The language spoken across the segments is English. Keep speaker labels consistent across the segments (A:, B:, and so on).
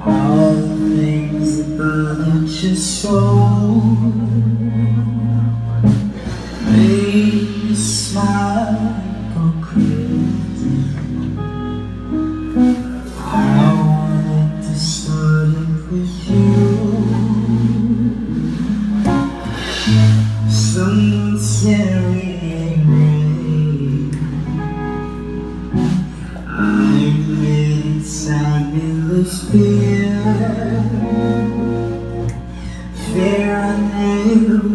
A: All things about your soul Make me. smile I wanted to start it with you endless fear Fear never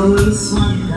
A: always wondered.